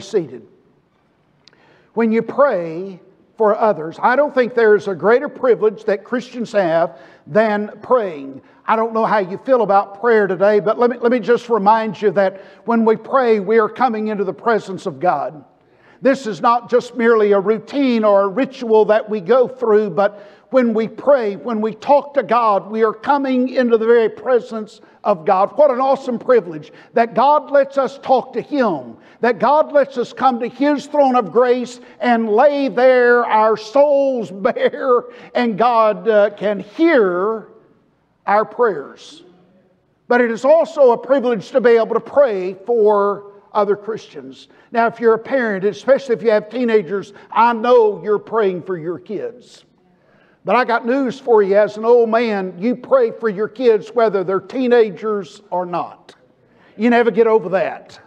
seated. When you pray for others, I don't think there's a greater privilege that Christians have than praying. I don't know how you feel about prayer today, but let me, let me just remind you that when we pray, we are coming into the presence of God. This is not just merely a routine or a ritual that we go through, but when we pray, when we talk to God, we are coming into the very presence of God. What an awesome privilege that God lets us talk to Him, that God lets us come to His throne of grace and lay there our souls bare, and God uh, can hear our prayers. But it is also a privilege to be able to pray for other Christians. Now, if you're a parent, especially if you have teenagers, I know you're praying for your kids. But I got news for you as an old man you pray for your kids whether they're teenagers or not. You never get over that.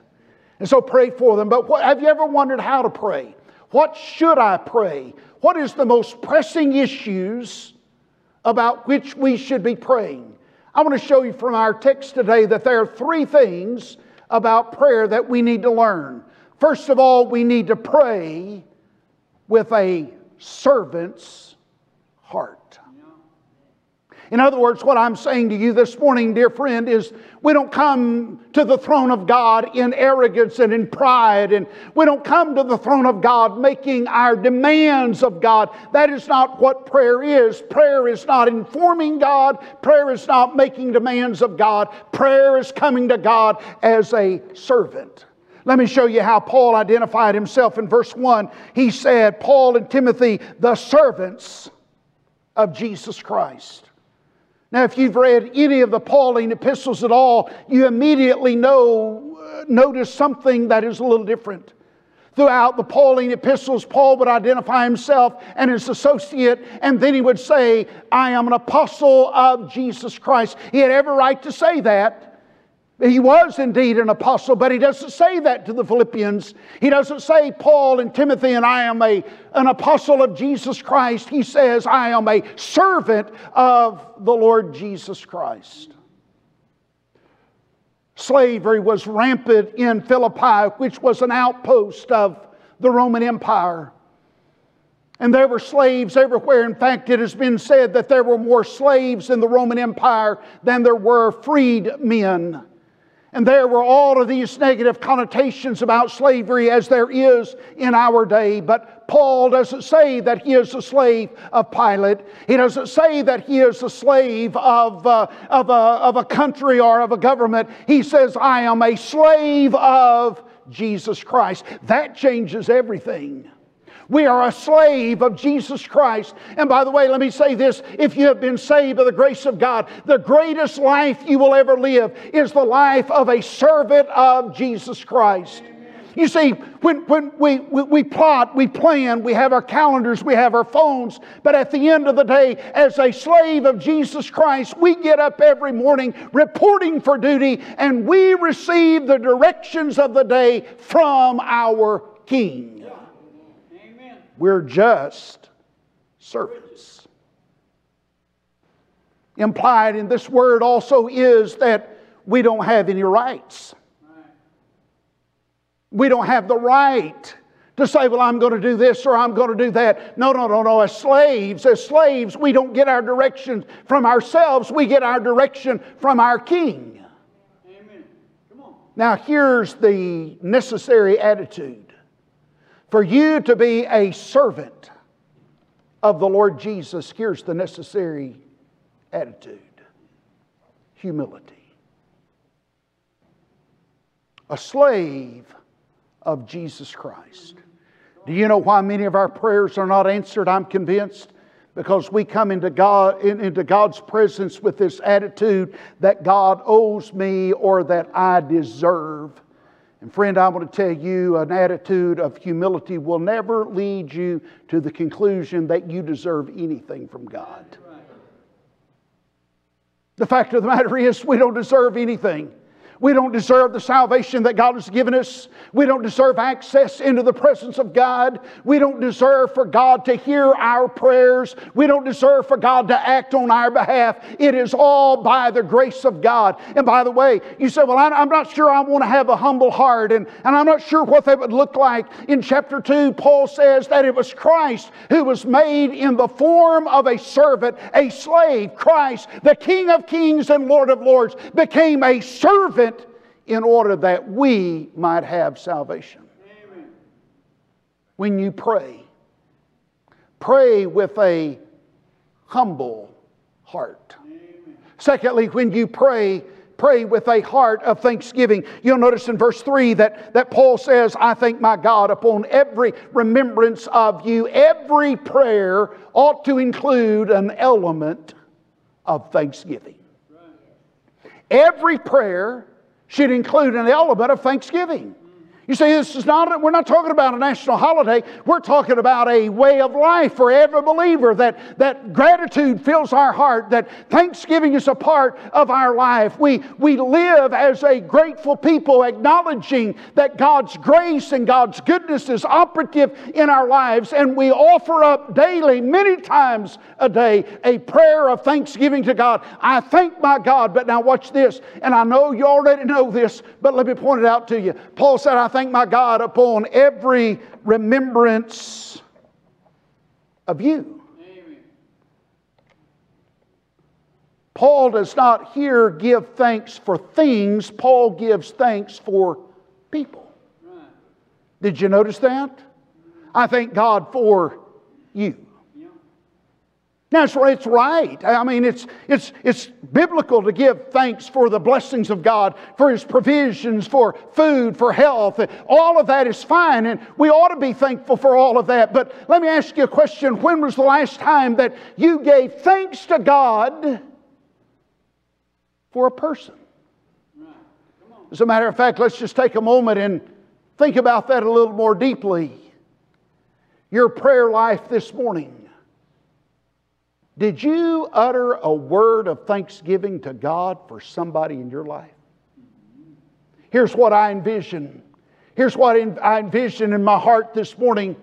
And so pray for them. But what, have you ever wondered how to pray? What should I pray? What is the most pressing issues about which we should be praying? I want to show you from our text today that there are three things about prayer that we need to learn. First of all, we need to pray with a servant's heart. In other words, what I'm saying to you this morning, dear friend, is we don't come to the throne of God in arrogance and in pride, and we don't come to the throne of God making our demands of God. That is not what prayer is. Prayer is not informing God, prayer is not making demands of God. Prayer is coming to God as a servant. Let me show you how Paul identified himself in verse 1. He said, Paul and Timothy, the servants of Jesus Christ. Now, if you've read any of the Pauline epistles at all, you immediately know, uh, notice something that is a little different. Throughout the Pauline epistles, Paul would identify himself and his associate, and then he would say, I am an apostle of Jesus Christ. He had every right to say that. He was indeed an apostle, but he doesn't say that to the Philippians. He doesn't say, Paul and Timothy and I am a, an apostle of Jesus Christ. He says, I am a servant of the Lord Jesus Christ. Slavery was rampant in Philippi, which was an outpost of the Roman Empire. And there were slaves everywhere. In fact, it has been said that there were more slaves in the Roman Empire than there were freed men. And there were all of these negative connotations about slavery as there is in our day. But Paul doesn't say that he is a slave of Pilate. He doesn't say that he is a slave of, uh, of, a, of a country or of a government. He says, I am a slave of Jesus Christ. That changes everything. We are a slave of Jesus Christ. And by the way, let me say this if you have been saved by the grace of God, the greatest life you will ever live is the life of a servant of Jesus Christ. You see, when, when we, we, we, plot, we plan, we have our calendars, we have our phones, but at the end of the day, as a slave of Jesus Christ, we get up every morning reporting for duty and we receive the directions of the day from our King. We're just servants. Implied in this word also is that we don't have any rights. We don't have the right to say, well, I'm going to do this or I'm going to do that. No, no, no, no. As slaves, as slaves, we don't get our direction from ourselves, we get our direction from our King. Amen. Come on. Now, here's the necessary attitude for you to be a servant of the Lord Jesus, here's the necessary attitude humility. A slave of Jesus Christ. Do you know why many of our prayers are not answered? I'm convinced. Because we come into, God, into God's presence with this attitude that God owes me or that I deserve and friend, I want to tell you an attitude of humility will never lead you to the conclusion that you deserve anything from God. The fact of the matter is, we don't deserve anything. We don't deserve the salvation that God has given us. We don't deserve access into the presence of God. We don't deserve for God to hear our prayers. We don't deserve for God to act on our behalf. It is all by the grace of God. And by the way, you say, Well, I'm not sure I want to have a humble heart, and, and I'm not sure what that would look like. In chapter 2, Paul says that it was Christ who was made in the form of a servant, a slave. Christ, the King of kings and Lord of lords, became a servant in order that we might have salvation. Amen. When you pray, pray with a humble heart. Amen. Secondly, when you pray, pray with a heart of thanksgiving. You'll notice in verse 3 that, that Paul says, I thank my God upon every remembrance of you. Every prayer ought to include an element of thanksgiving. Every prayer should include an element of thanksgiving. You see, this is not, we're not talking about a national holiday. We're talking about a way of life for every believer that, that gratitude fills our heart, that thanksgiving is a part of our life. We, we live as a grateful people, acknowledging that God's grace and God's goodness is operative in our lives, and we offer up daily, many times a day, a prayer of thanksgiving to God. I thank my God, but now watch this, and I know you already know this, but let me point it out to you. Paul said, I thank thank my God upon every remembrance of you. Paul does not here give thanks for things, Paul gives thanks for people. Did you notice that? I thank God for you. That's right, it's right. I mean, it's, it's, it's biblical to give thanks for the blessings of God, for His provisions, for food, for health. All of that is fine, and we ought to be thankful for all of that. But let me ask you a question. When was the last time that you gave thanks to God for a person? As a matter of fact, let's just take a moment and think about that a little more deeply. Your prayer life this morning. Did you utter a word of thanksgiving to God for somebody in your life? Here's what I envision. Here's what I envision in my heart this morning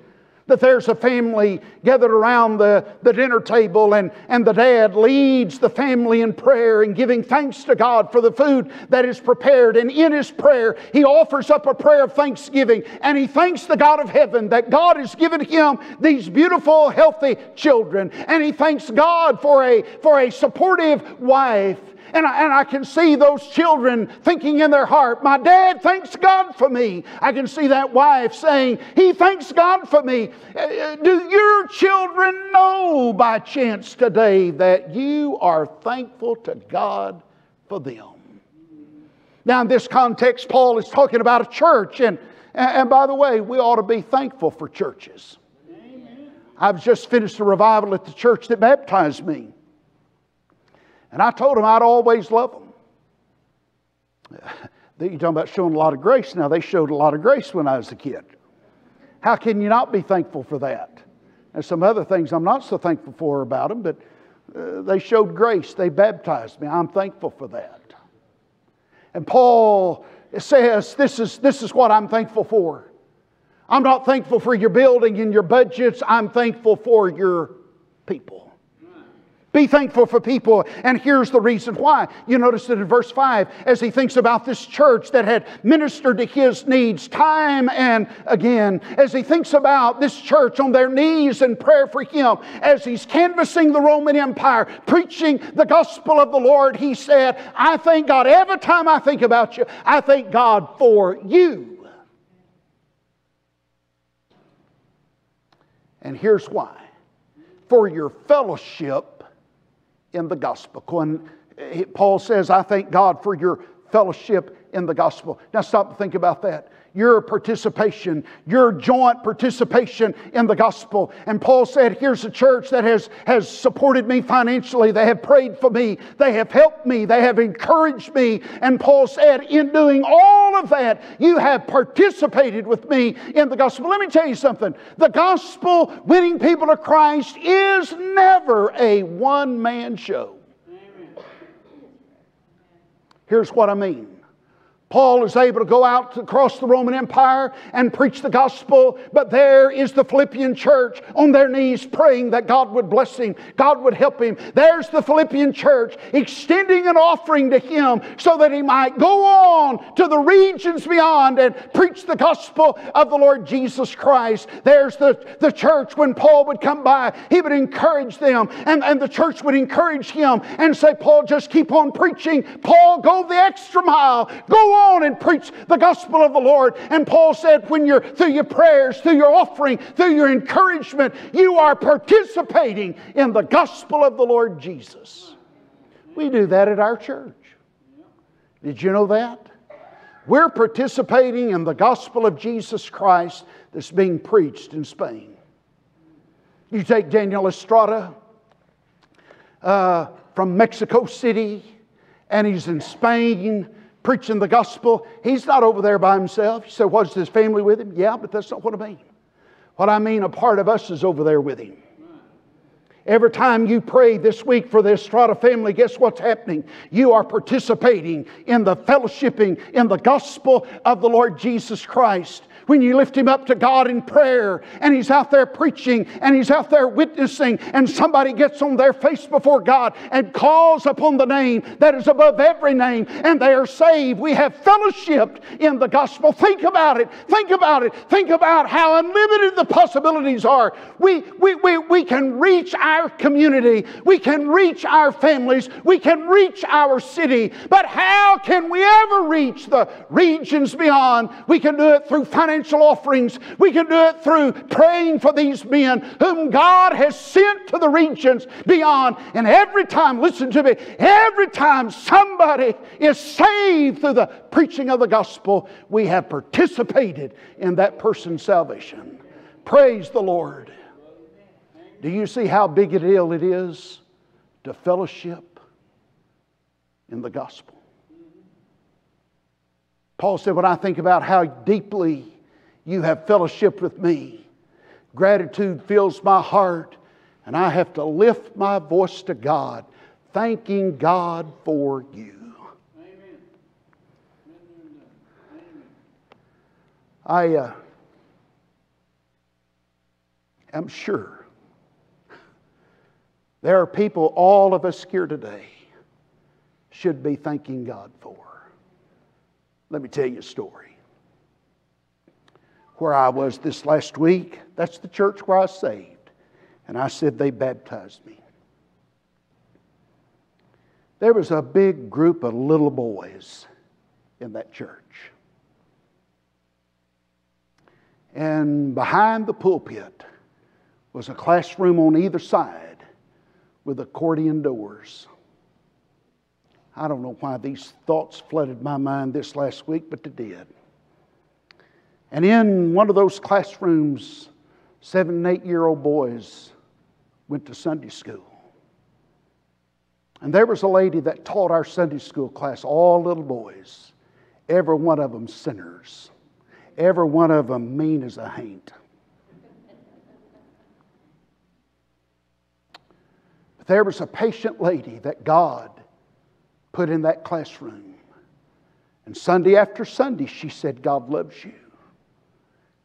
that there's a family gathered around the, the dinner table and, and the dad leads the family in prayer and giving thanks to God for the food that is prepared. And in his prayer, he offers up a prayer of thanksgiving and he thanks the God of heaven that God has given him these beautiful, healthy children. And he thanks God for a, for a supportive wife and I, and I can see those children thinking in their heart, My dad thanks God for me. I can see that wife saying, He thanks God for me. Uh, uh, do your children know by chance today that you are thankful to God for them? Now, in this context, Paul is talking about a church. And, and by the way, we ought to be thankful for churches. I've just finished a revival at the church that baptized me. And I told them I'd always love them. You're talking about showing a lot of grace. Now, they showed a lot of grace when I was a kid. How can you not be thankful for that? There's some other things I'm not so thankful for about them, but uh, they showed grace. They baptized me. I'm thankful for that. And Paul says, this is, this is what I'm thankful for. I'm not thankful for your building and your budgets. I'm thankful for your people. Be thankful for people. And here's the reason why. You notice that in verse 5, as he thinks about this church that had ministered to his needs time and again, as he thinks about this church on their knees in prayer for him, as he's canvassing the Roman Empire, preaching the gospel of the Lord, he said, I thank God. Every time I think about you, I thank God for you. And here's why for your fellowship in the gospel. When eh, Paul says, I thank God for your fellowship in the gospel. Now stop and think about that. Your participation, your joint participation in the gospel. And Paul said, Here's a church that has, has supported me financially. They have prayed for me. They have helped me. They have encouraged me. And Paul said, In doing all of that, you have participated with me in the gospel. Let me tell you something the gospel, winning people to Christ, is never a one man show. Here's what I mean Paul is able to go out across the Roman Empire and preach the gospel, but there is the Philippian church on their knees praying that God would bless him, God would help him. There's the Philippian church extending an offering to him so that he might go on to the regions beyond and preach the gospel of the Lord Jesus Christ. There's the, the church when Paul would come by, he would encourage them, and, and the church would encourage him and say, Paul, just keep on preaching. Paul, go the extra mile. Go and preach the gospel of the Lord. And Paul said, when you're through your prayers, through your offering, through your encouragement, you are participating in the gospel of the Lord Jesus. We do that at our church. Did you know that? We're participating in the gospel of Jesus Christ that's being preached in Spain. You take Daniel Estrada uh, from Mexico City, and he's in Spain preaching the gospel. He's not over there by himself. You say, Was his family with him? Yeah, but that's not what I mean. What I mean, a part of us is over there with him. Every time you pray this week for the Estrada family, guess what's happening? You are participating in the fellowshipping in the gospel of the Lord Jesus Christ when you lift him up to God in prayer and he's out there preaching and he's out there witnessing and somebody gets on their face before God and calls upon the name that is above every name and they are saved. We have fellowshipped in the gospel. Think about it. Think about it. Think about how unlimited the possibilities are. We, we, we, we can reach our community. We can reach our families. We can reach our city. But how can we ever reach the regions beyond? We can do it through financial financial offerings. We can do it through praying for these men whom God has sent to the regions beyond. And every time, listen to me, every time somebody is saved through the preaching of the gospel, we have participated in that person's salvation. Praise the Lord. Do you see how big a deal it is to fellowship in the gospel? Paul said, When I think about how deeply you have fellowship with me. Gratitude fills my heart, and I have to lift my voice to God, thanking God for you. Amen. I uh, am sure there are people, all of us here today, should be thanking God for. Let me tell you a story where I was this last week. That's the church where I saved. And I said they baptized me. There was a big group of little boys in that church. And behind the pulpit was a classroom on either side with accordion doors. I don't know why these thoughts flooded my mind this last week, but they did. And in one of those classrooms, seven and eight year old boys went to Sunday school. And there was a lady that taught our Sunday school class, all little boys, every one of them sinners, every one of them mean as a haint. But there was a patient lady that God put in that classroom. And Sunday after Sunday, she said, God loves you.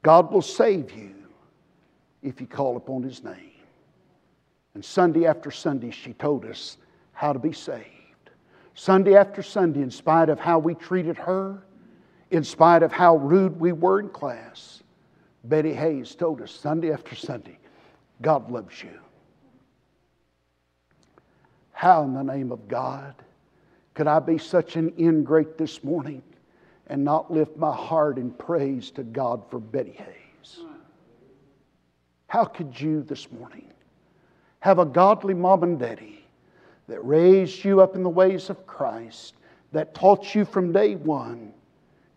God will save you if you call upon His name. And Sunday after Sunday, she told us how to be saved. Sunday after Sunday, in spite of how we treated her, in spite of how rude we were in class, Betty Hayes told us Sunday after Sunday, God loves you. How in the name of God could I be such an ingrate this morning and not lift my heart in praise to God for Betty Hayes? How could you this morning have a godly mom and daddy that raised you up in the ways of Christ, that taught you from day one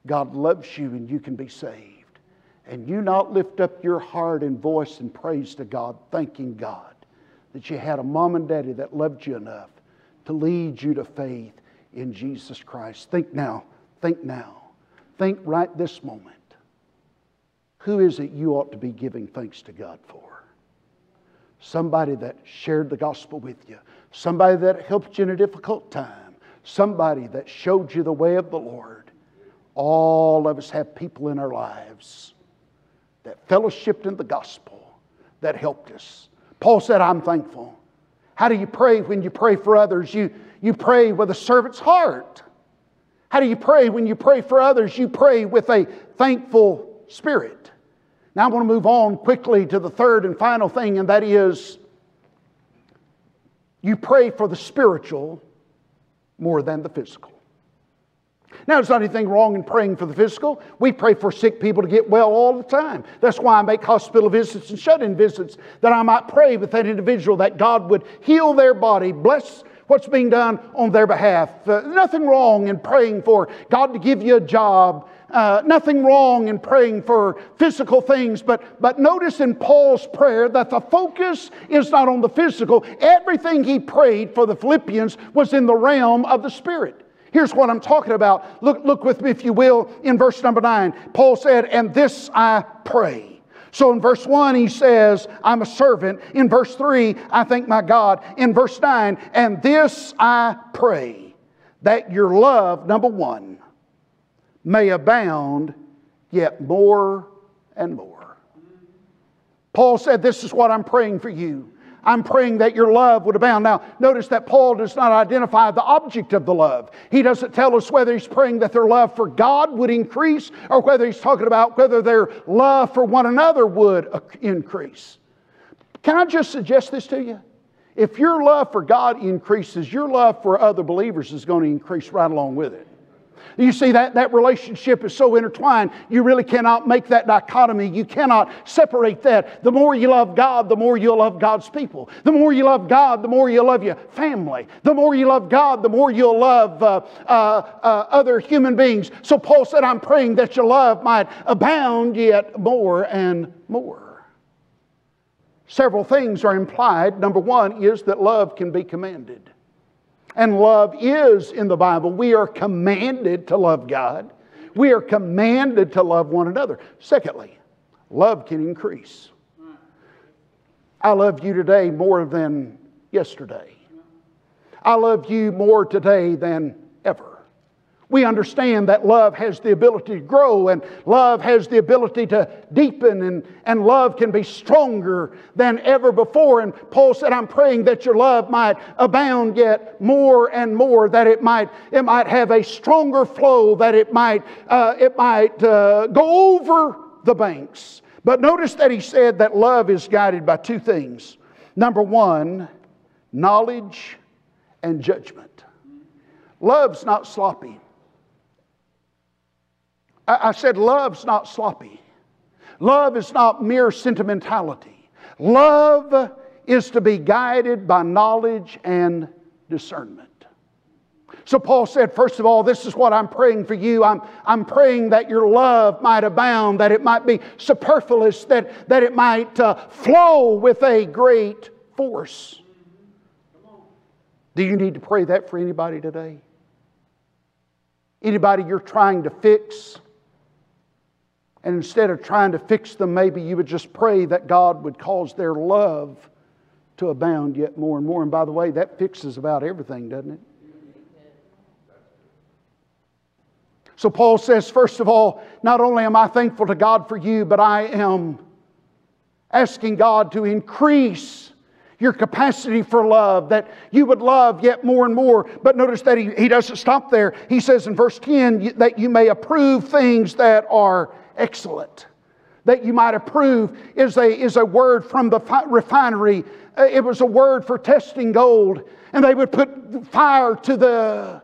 God loves you and you can be saved, and you not lift up your heart and voice in praise to God, thanking God that you had a mom and daddy that loved you enough to lead you to faith in Jesus Christ? Think now Think now. Think right this moment. Who is it you ought to be giving thanks to God for? Somebody that shared the gospel with you, somebody that helped you in a difficult time, somebody that showed you the way of the Lord. all of us have people in our lives that fellowshipped in the gospel that helped us. Paul said, I'm thankful. How do you pray when you pray for others? You, you pray with a servant's heart. How do you pray when you pray for others? You pray with a thankful spirit. Now I want to move on quickly to the third and final thing, and that is you pray for the spiritual more than the physical. Now, there's not anything wrong in praying for the physical. We pray for sick people to get well all the time. That's why I make hospital visits and shut in visits, that I might pray with that individual that God would heal their body, bless what's being done on their behalf. Uh, nothing wrong in praying for God to give you a job. Uh, nothing wrong in praying for physical things, but, but notice in Paul's prayer that the focus is not on the physical. Everything he prayed for the Philippians was in the realm of the Spirit. Here's what I'm talking about. Look, look with me, if you will, in verse number nine. Paul said, And this I pray so in verse 1, he says, I'm a servant. In verse 3, I thank my God. In verse 9, and this I pray, that your love, number one, may abound yet more and more. Paul said, This is what I'm praying for you. I'm praying that your love would abound. Now, notice that Paul does not identify the object of the love. He doesn't tell us whether he's praying that their love for God would increase or whether he's talking about whether their love for one another would increase. Can I just suggest this to you? If your love for God increases, your love for other believers is going to increase right along with it. You see, that, that relationship is so intertwined, you really cannot make that dichotomy. You cannot separate that. The more you love God, the more you'll love God's people. The more you love God, the more you'll love your family. The more you love God, the more you'll love uh, uh, uh, other human beings. So Paul said, I'm praying that your love might abound yet more and more. Several things are implied. Number one is that love can be commanded. And love is in the Bible. We are commanded to love God. We are commanded to love one another. Secondly, love can increase. I love you today more than yesterday. I love you more today than ever. We understand that love has the ability to grow and love has the ability to deepen and, and love can be stronger than ever before. And Paul said, I'm praying that your love might abound yet more and more, that it might, it might have a stronger flow, that it might, uh, it might uh, go over the banks. But notice that he said that love is guided by two things. Number one, knowledge and judgment. Love's not sloppy. I, said, love's not sloppy. Love is not mere sentimentality. Love is to be guided by knowledge and discernment. So Paul said, first of all, this is what I'm praying for you. I'm, I'm praying that your love might abound, that it might be superfluous, that, that it might uh, flow with a great force. Do you need to pray that for anybody today? Anybody you're trying to fix? And instead of trying to fix them, maybe you would just pray that God would cause their love to abound yet more and more. And by the way, that fixes about everything, doesn't it? So Paul says, first of all, not only am I thankful to God for you, but I am asking God to increase your capacity for love, that you would love yet more and more. But notice that he, he doesn't stop there. He says in verse 10 that you may approve things that are excellent. That you might approve is a, is a word from the refinery. Uh, it was a word for testing gold. And they would put fire to the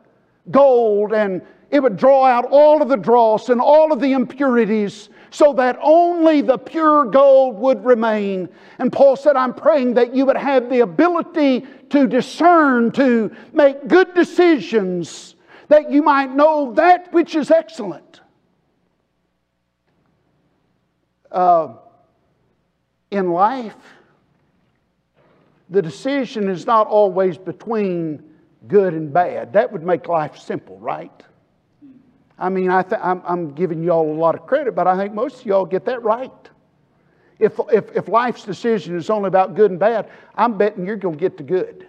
gold and it would draw out all of the dross and all of the impurities so that only the pure gold would remain. And Paul said, I'm praying that you would have the ability to discern, to make good decisions, that you might know that which is excellent. Uh, in life, the decision is not always between good and bad. That would make life simple, right? I mean, I I'm, I'm giving y'all a lot of credit, but I think most of y'all get that right. If, if, if life's decision is only about good and bad, I'm betting you're going to get the good.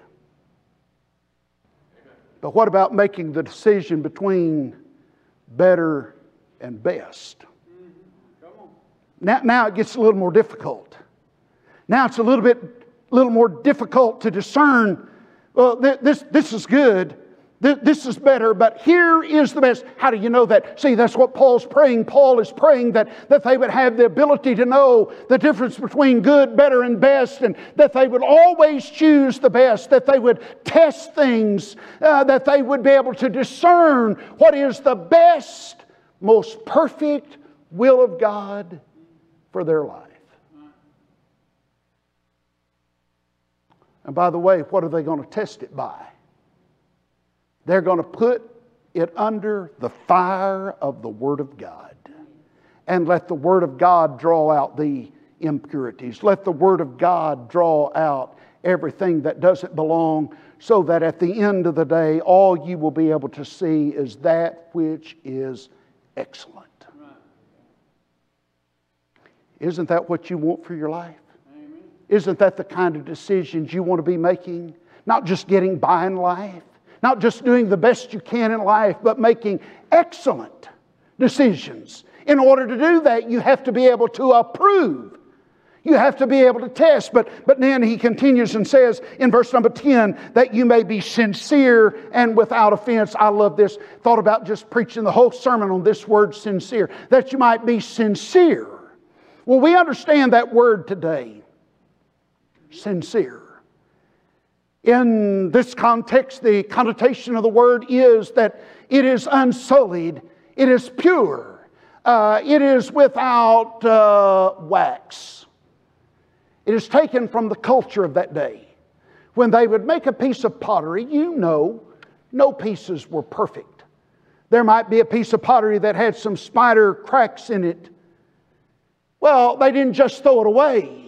But what about making the decision between better and best. Now, now it gets a little more difficult. Now it's a little bit a little more difficult to discern. Well, th- this, this is good, this is better, but here is the best. How do you know that? See, that's what Paul's praying. Paul is praying that, that they would have the ability to know the difference between good, better, and best, and that they would always choose the best, that they would test things, uh, that they would be able to discern what is the best, most perfect will of God for their life. And by the way, what are they going to test it by? They're going to put it under the fire of the Word of God and let the Word of God draw out the impurities. Let the Word of God draw out everything that doesn't belong so that at the end of the day, all you will be able to see is that which is excellent. Isn't that what you want for your life? Amen. Isn't that the kind of decisions you want to be making? Not just getting by in life, not just doing the best you can in life, but making excellent decisions. In order to do that, you have to be able to approve. You have to be able to test. But, but then he continues and says in verse number 10 that you may be sincere and without offense. I love this. Thought about just preaching the whole sermon on this word sincere. That you might be sincere. Well, we understand that word today sincere. In this context, the connotation of the word is that it is unsullied, it is pure, uh, it is without uh, wax. It is taken from the culture of that day. When they would make a piece of pottery, you know, no pieces were perfect. There might be a piece of pottery that had some spider cracks in it. Well, they didn't just throw it away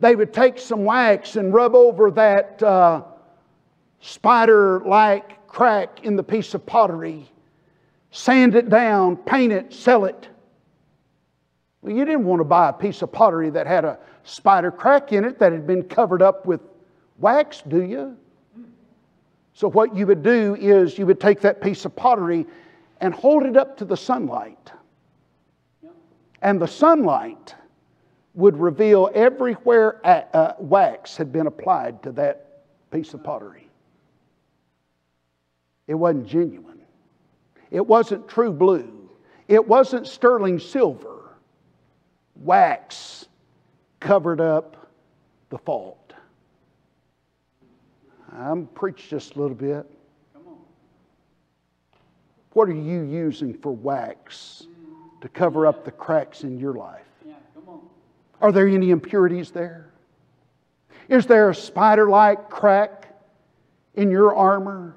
they would take some wax and rub over that uh, spider like crack in the piece of pottery, sand it down, paint it, sell it. Well, you didn't want to buy a piece of pottery that had a spider crack in it that had been covered up with wax, do you? So, what you would do is you would take that piece of pottery and hold it up to the sunlight. And the sunlight would reveal everywhere uh, wax had been applied to that piece of pottery. It wasn't genuine. It wasn't true blue. It wasn't sterling silver. Wax covered up the fault. I'm preach just a little bit. What are you using for wax to cover up the cracks in your life? Are there any impurities there? Is there a spider like crack in your armor?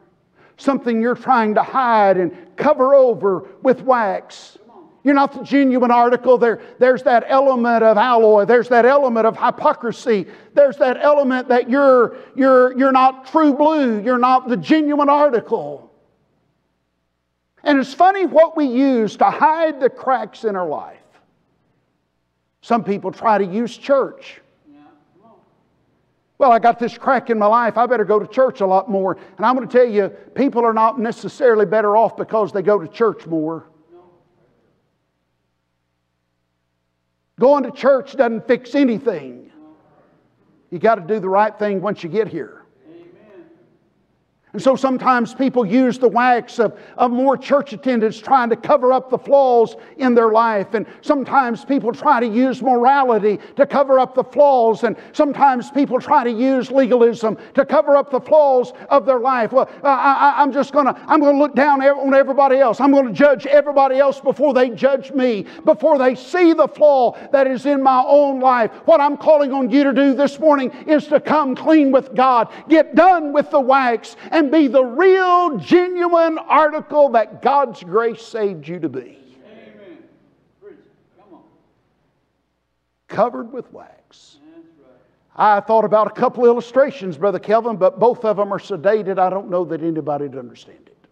Something you're trying to hide and cover over with wax? You're not the genuine article. There, there's that element of alloy. There's that element of hypocrisy. There's that element that you're, you're, you're not true blue. You're not the genuine article. And it's funny what we use to hide the cracks in our life. Some people try to use church. Well, I got this crack in my life. I better go to church a lot more. And I'm going to tell you, people are not necessarily better off because they go to church more. Going to church doesn't fix anything. You got to do the right thing once you get here. And so sometimes people use the wax of, of more church attendance trying to cover up the flaws in their life. And sometimes people try to use morality to cover up the flaws. And sometimes people try to use legalism to cover up the flaws of their life. Well, I, am just going to, I'm going to look down on everybody else. I'm going to judge everybody else before they judge me, before they see the flaw that is in my own life. What I'm calling on you to do this morning is to come clean with God. Get done with the wax and and be the real, genuine article that God's grace saved you to be. Covered with wax. I thought about a couple illustrations, Brother Kelvin, but both of them are sedated. I don't know that anybody would understand it.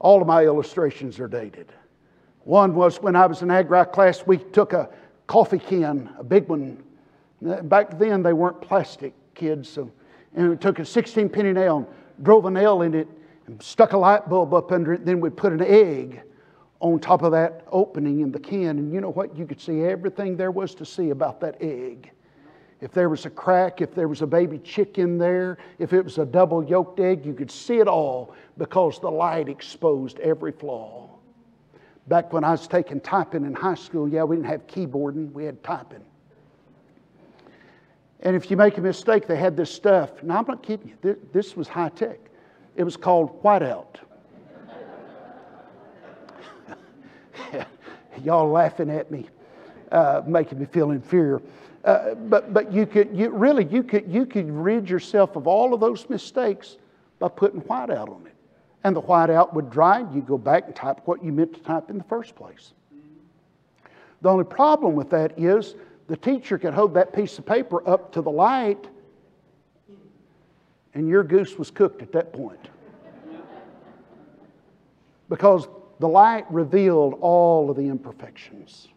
All of my illustrations are dated. One was when I was in agri class, we took a coffee can, a big one. Back then, they weren't plastic kids, so and we took a 16 penny nail and drove a nail in it and stuck a light bulb up under it. Then we put an egg on top of that opening in the can. And you know what? You could see everything there was to see about that egg. If there was a crack, if there was a baby chick in there, if it was a double yolked egg, you could see it all because the light exposed every flaw. Back when I was taking typing in high school, yeah, we didn't have keyboarding, we had typing. And if you make a mistake, they had this stuff. Now, I'm not kidding you, this was high tech. It was called whiteout. Y'all laughing at me, uh, making me feel inferior. Uh, but but you could you really you could you could rid yourself of all of those mistakes by putting whiteout on it, and the whiteout would dry. and You go back and type what you meant to type in the first place. The only problem with that is the teacher could hold that piece of paper up to the light, and your goose was cooked at that point. Because the light revealed all of the imperfections.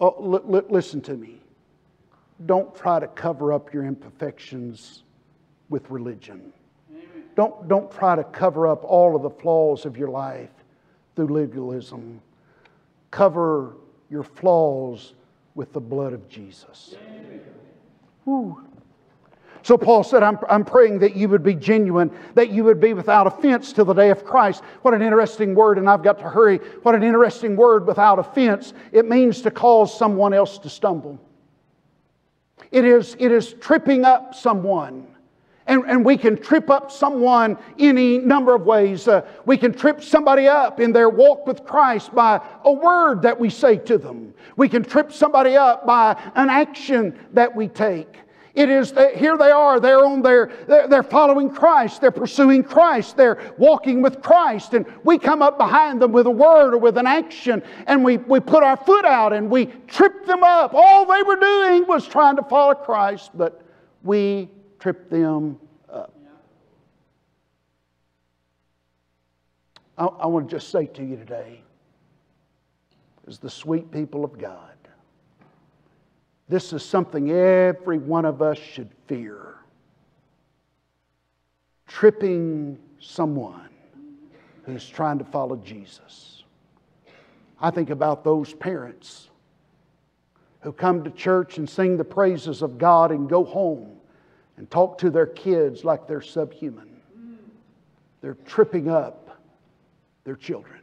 Oh, l- l- listen to me. Don't try to cover up your imperfections with religion. Don't, don't try to cover up all of the flaws of your life through legalism. Cover your flaws with the blood of Jesus. So Paul said, I'm, I'm praying that you would be genuine, that you would be without offense till the day of Christ. What an interesting word, and I've got to hurry. What an interesting word, without offense. It means to cause someone else to stumble. It is, it is tripping up someone. And, and we can trip up someone any number of ways. Uh, we can trip somebody up in their walk with Christ by a word that we say to them. We can trip somebody up by an action that we take. It is that here they are, they're on their, they're, they're following Christ, they're pursuing Christ, they're walking with Christ, and we come up behind them with a word or with an action, and we, we put our foot out and we trip them up. All they were doing was trying to follow Christ, but we tripped them up. I, I want to just say to you today, as the sweet people of God, this is something every one of us should fear. Tripping someone who's trying to follow Jesus. I think about those parents who come to church and sing the praises of God and go home and talk to their kids like they're subhuman. They're tripping up their children.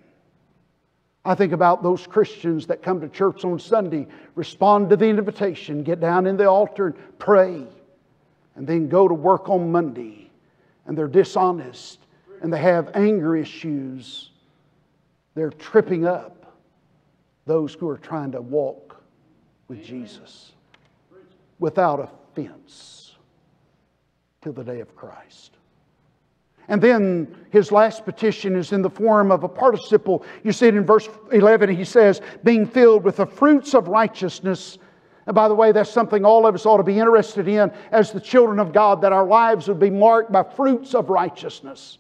I think about those Christians that come to church on Sunday, respond to the invitation, get down in the altar and pray, and then go to work on Monday, and they're dishonest, and they have anger issues. They're tripping up those who are trying to walk with Jesus without offense till the day of Christ. And then his last petition is in the form of a participle. You see it in verse 11. He says, being filled with the fruits of righteousness. And by the way, that's something all of us ought to be interested in as the children of God, that our lives would be marked by fruits of righteousness.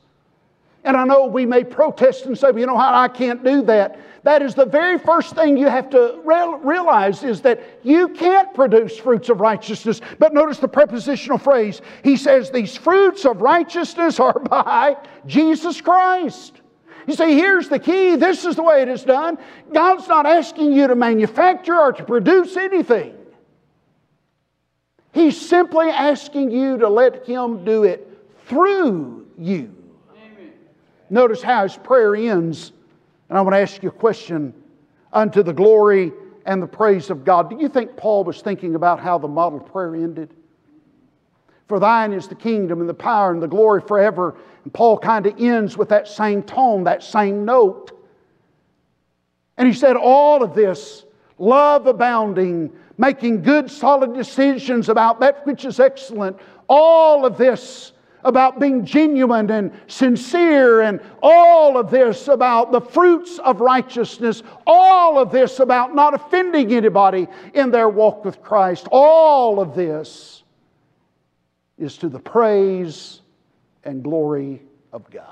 And I know we may protest and say, well, you know how I can't do that. That is the very first thing you have to realize is that you can't produce fruits of righteousness. But notice the prepositional phrase. He says, These fruits of righteousness are by Jesus Christ. You see, here's the key. This is the way it is done. God's not asking you to manufacture or to produce anything. He's simply asking you to let Him do it through you. Notice how his prayer ends and I want to ask you a question unto the glory and the praise of God. Do you think Paul was thinking about how the model prayer ended? For thine is the kingdom and the power and the glory forever. And Paul kind of ends with that same tone, that same note. And he said, All of this, love abounding, making good, solid decisions about that which is excellent, all of this about being genuine and sincere, and all of this about the fruits of righteousness, all of this about not offending anybody in their walk with Christ, all of this is to the praise and glory of God.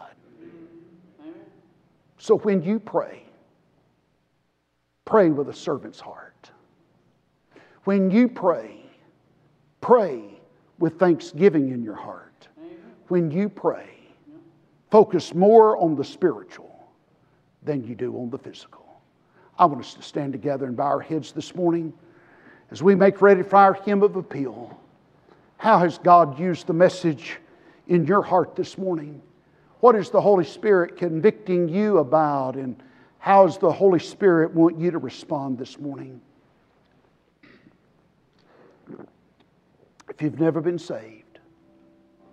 So when you pray, pray with a servant's heart. When you pray, pray with thanksgiving in your heart when you pray, focus more on the spiritual than you do on the physical. I want us to stand together and bow our heads this morning as we make ready for our hymn of appeal. How has God used the message in your heart this morning? What is the Holy Spirit convicting you about? And how does the Holy Spirit want you to respond this morning? If you've never been saved,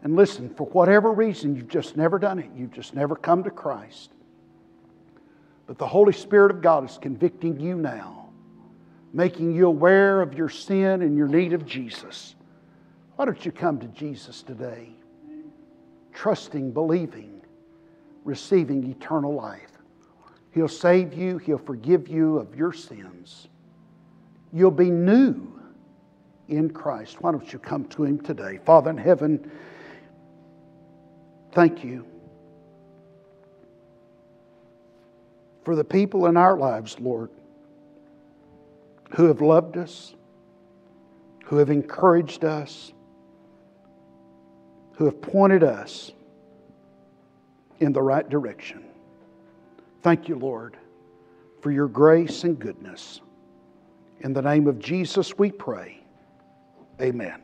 and listen, for whatever reason, you've just never done it, you've just never come to Christ, but the Holy Spirit of God is convicting you now, making you aware of your sin and your need of Jesus. Why don't you come to Jesus today, trusting, believing, receiving eternal life? He'll save you, He'll forgive you of your sins. You'll be new in Christ. Why don't you come to Him today? Father in heaven, thank you for the people in our lives, Lord, who have loved us, who have encouraged us, who have pointed us in the right direction. Thank you, Lord, for your grace and goodness. In the name of Jesus, we pray. Amen.